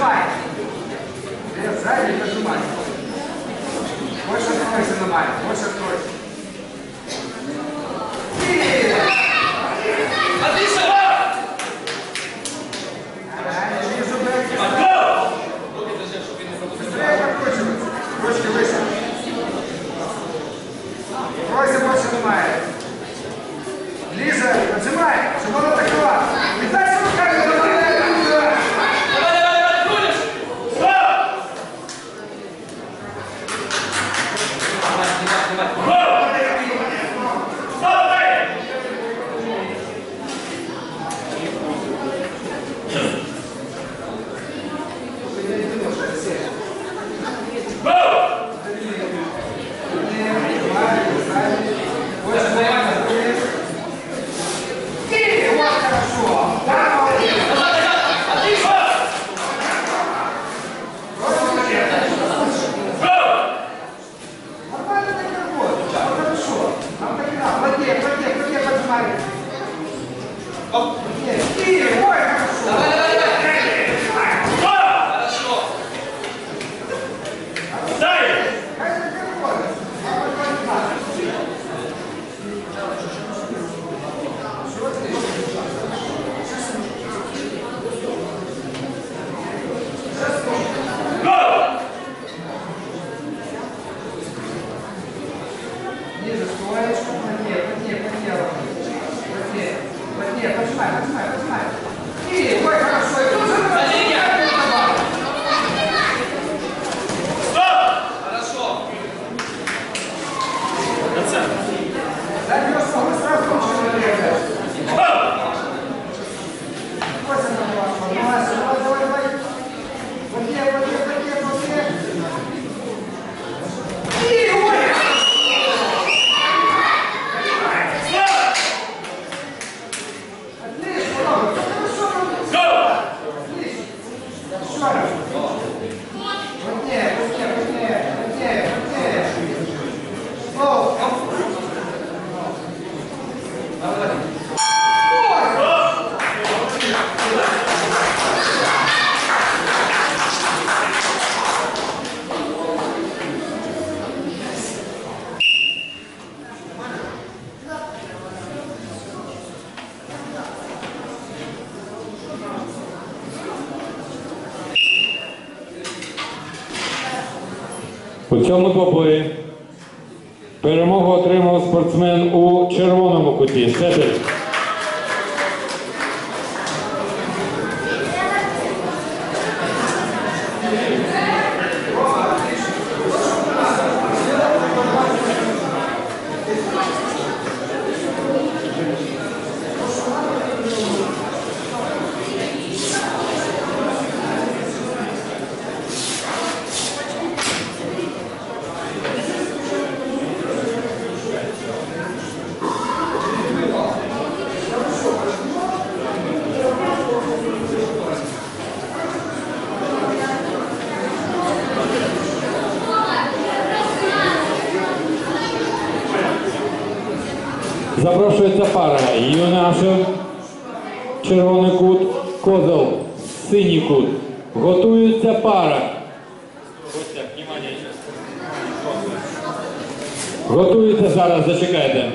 нажимаєш. Сзади нажимаєш. Больше откройся на маме, больше откройся. А ты что? Оп. Ты, ой, давай, давай, давай. Хорошо. Дай. Ниже стоя. 点，快去买，快去买，快去买！去外边。У цьому двобої перемогу отримав спортсмен у червоному куті. Степель. Запрошується пара Юнашев, червоний кут, Козел, синій кут. Готується пара. Готується зараз, зачекайте.